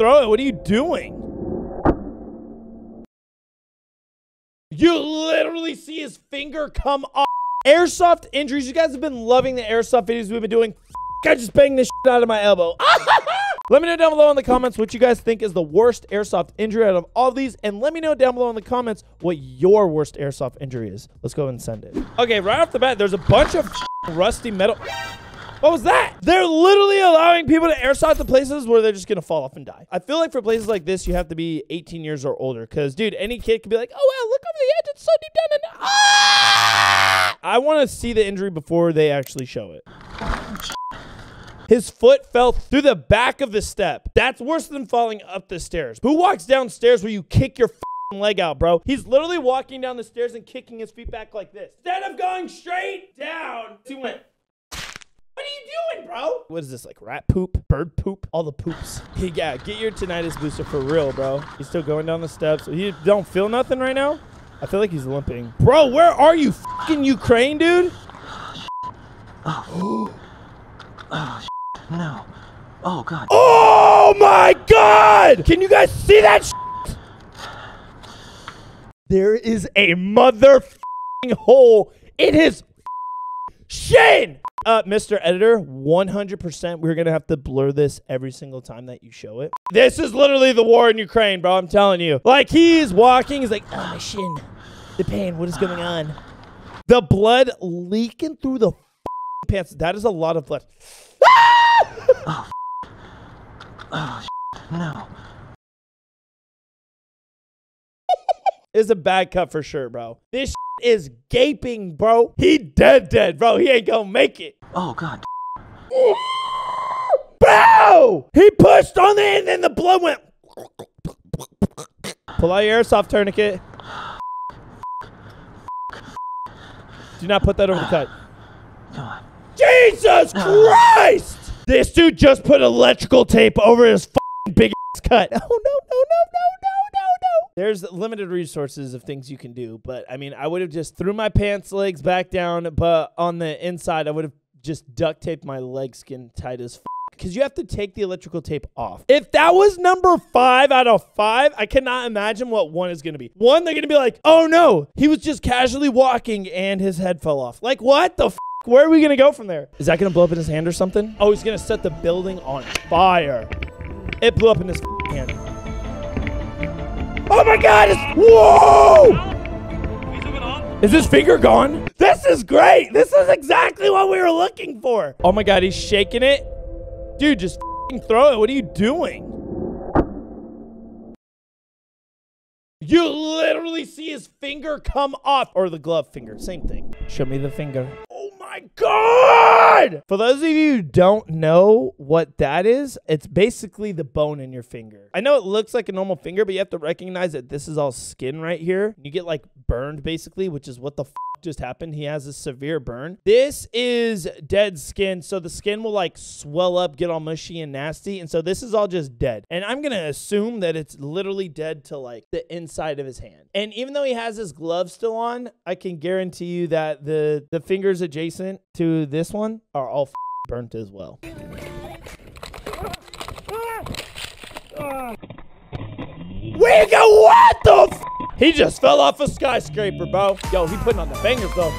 throw it. What are you doing? You literally see his finger come off. Airsoft injuries. You guys have been loving the airsoft videos we've been doing. I just banged this shit out of my elbow. let me know down below in the comments what you guys think is the worst airsoft injury out of all these. And let me know down below in the comments what your worst airsoft injury is. Let's go and send it. Okay, right off the bat, there's a bunch of rusty metal. What was that? They're literally allowing people to airsoft the places where they're just gonna fall off and die. I feel like for places like this, you have to be 18 years or older. Cause dude, any kid could be like, oh wow, look over the edge, it's so deep down and ah! I want to see the injury before they actually show it. His foot fell through the back of the step. That's worse than falling up the stairs. Who walks downstairs where you kick your leg out, bro? He's literally walking down the stairs and kicking his feet back like this. Instead of going straight down, he went. What are you doing, bro? What is this, like rat poop? Bird poop? All the poops. yeah, get your tinnitus booster for real, bro. He's still going down the steps. You don't feel nothing right now? I feel like he's limping. Bro, where are you? Fucking Ukraine, dude? Oh, oh no. Oh, God. Oh, my God! Can you guys see that shit? There is a mother hole in his shin! Uh, Mr. Editor, 100% we're going to have to blur this every single time that you show it. This is literally the war in Ukraine, bro. I'm telling you. Like, he's walking. He's like, oh, my shin. The pain. What is going on? The blood leaking through the pants. That is a lot of blood. oh, oh no. It's a bad cut for sure, bro. This is gaping, bro. He dead dead, bro. He ain't gonna make it. Oh, God. bro! He pushed on it and then the blood went. Pull out your airsoft tourniquet. Do not put that over the cut. Come on. Jesus Christ! This dude just put electrical tape over his big ass cut. Oh, no, no, no. There's limited resources of things you can do, but I mean, I would have just threw my pants legs back down, but on the inside, I would have just duct taped my leg skin tight as because you have to take the electrical tape off. If that was number five out of five, I cannot imagine what one is going to be. One, they're going to be like, oh no, he was just casually walking and his head fell off. Like, what the Where are we going to go from there? Is that going to blow up in his hand or something? Oh, he's going to set the building on fire. It blew up in his hand. Oh my god! It's, whoa! Is his finger gone? This is great. This is exactly what we were looking for. Oh my god, he's shaking it. Dude, just throw it. What are you doing? You literally see his finger come off. Or the glove finger. Same thing. Show me the finger. My God! For those of you who don't know what that is, it's basically the bone in your finger. I know it looks like a normal finger, but you have to recognize that this is all skin right here. You get like burned basically, which is what the just happened. He has a severe burn. This is dead skin. So the skin will like swell up, get all mushy and nasty. And so this is all just dead. And I'm going to assume that it's literally dead to like the inside of his hand. And even though he has his glove still on, I can guarantee you that the, the fingers adjacent to this one are all burnt as well. We go, what the he just fell off a skyscraper, bro. Yo, he putting on the bangers, though.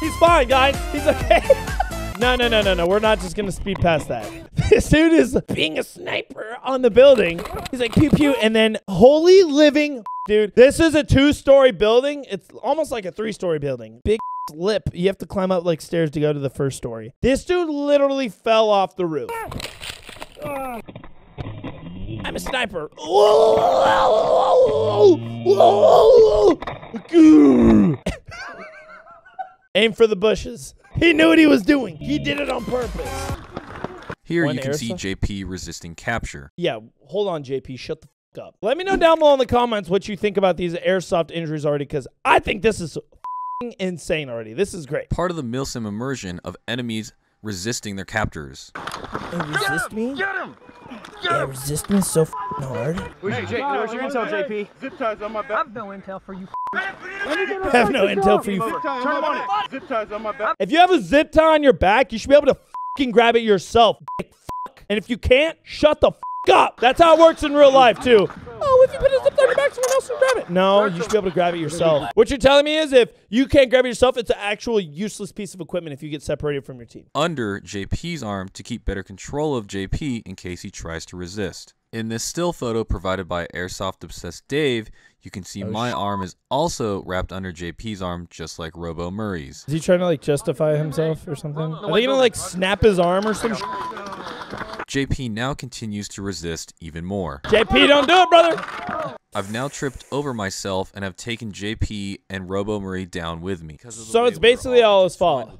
He's fine, guys. He's okay. no, no, no, no, no. We're not just going to speed past that. This dude is being a sniper on the building. He's like, pew, pew. And then, holy living, dude. This is a two-story building. It's almost like a three-story building. Big lip. You have to climb up like stairs to go to the first story. This dude literally fell off the roof. I'm a sniper. Aim for the bushes. He knew what he was doing. He did it on purpose. Here One you can see JP resisting capture. Yeah, hold on, JP. Shut the fuck up. Let me know down below in the comments what you think about these airsoft injuries already, because I think this is insane already. This is great. Part of the milsim immersion of enemies resisting their captors. They resist me? Get him! Get yeah, resist me so hard. Where's your, J where's your intel, JP? Zip ties on my back. I have no intel for you. I have no intel for you. Zip ties on my back. If you have a zip tie on your back, you should be able to fucking grab it yourself. Dick fuck. And if you can't, shut the fuck up. That's how it works in real life too. Oh, if you put it up on your back, someone else will grab it. No, you should be able to grab it yourself. What you're telling me is if you can't grab it yourself, it's an actual useless piece of equipment if you get separated from your team. under JP's arm to keep better control of JP in case he tries to resist. In this still photo provided by Airsoft Obsessed Dave, you can see oh, my arm is also wrapped under JP's arm just like Robo Murray's. Is he trying to like justify himself or something? Are they gonna like snap his arm or some? Sh- JP now continues to resist even more. JP, don't do it, brother. I've now tripped over myself and have taken JP and Robo Murray down with me. So it's basically all his fault.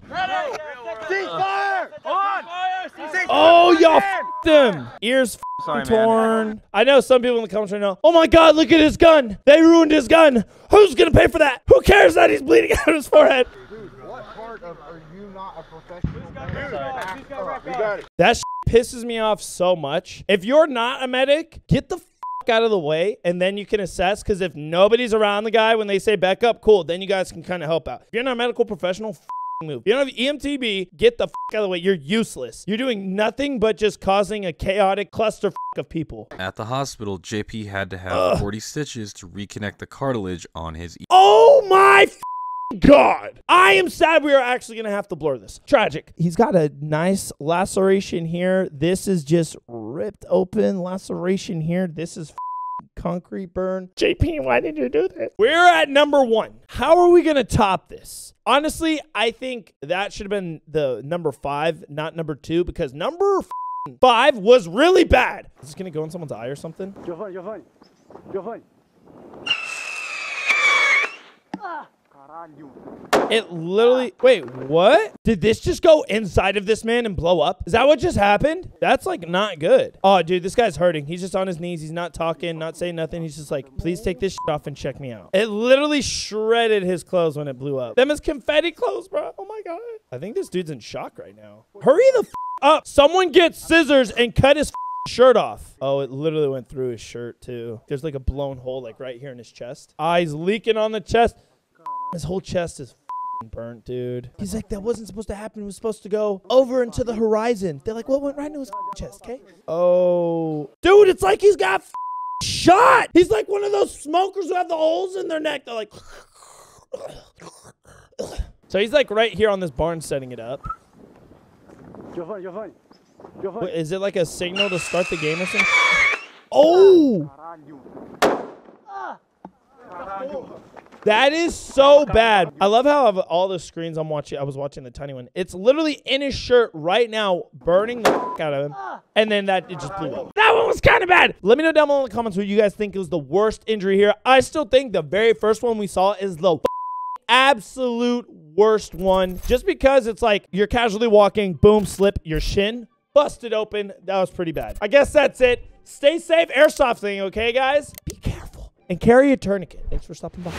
Oh, y'all f***ed him. Ears f***ing Sorry, man. torn. I know some people in the comments right now. Oh my God, look at his gun. They ruined his gun. Who's gonna pay for that? Who cares that he's bleeding out of his forehead? What part of are you not a professional? You got. That pisses me off so much. If you're not a medic, get the out of the way and then you can assess. Because if nobody's around the guy when they say back up, cool, then you guys can kind of help out. If you're not a medical professional, move. If you don't have EMTB, get the f- out of the way. You're useless. You're doing nothing but just causing a chaotic cluster of people. At the hospital, JP had to have 40 stitches to reconnect the cartilage on his e- Oh my God. I am sad we are actually going to have to blur this. Tragic. He's got a nice laceration here. This is just ripped open laceration here. This is concrete burn. JP, why did you do this? We're at number one. How are we going to top this? Honestly, I think that should have been the number five, not number two, because number five was really bad. Is this going to go in someone's eye or something? Giovanni, Giovanni. Giovanni. Ah. It literally. Wait, what? Did this just go inside of this man and blow up? Is that what just happened? That's like not good. Oh, dude, this guy's hurting. He's just on his knees. He's not talking, not saying nothing. He's just like, please take this off and check me out. It literally shredded his clothes when it blew up. Them is confetti clothes, bro. Oh my god. I think this dude's in shock right now. Hurry the up. Someone get scissors and cut his shirt off. Oh, it literally went through his shirt too. There's like a blown hole like right here in his chest. Eyes leaking on the chest. His whole chest is f***ing burnt, dude. He's like, that wasn't supposed to happen. It was supposed to go over into the horizon. They're like, what went right into his f***ing chest, okay? Oh. Dude, it's like he's got shot. He's like one of those smokers who have the holes in their neck. They're like. So he's like right here on this barn setting it up. Giovanni, Giovanni. Giovanni. Wait, is it like a signal to start the game or something? Oh! Ah. That is so bad. I love how all the screens I'm watching, I was watching the tiny one. It's literally in his shirt right now, burning the out of him. And then that it just blew up. That one was kind of bad. Let me know down below in the comments what you guys think was the worst injury here. I still think the very first one we saw is the absolute worst one. Just because it's like you're casually walking, boom, slip, your shin busted open. That was pretty bad. I guess that's it. Stay safe, airsoft thing, okay, guys? Be careful and carry a tourniquet. Thanks for stopping by.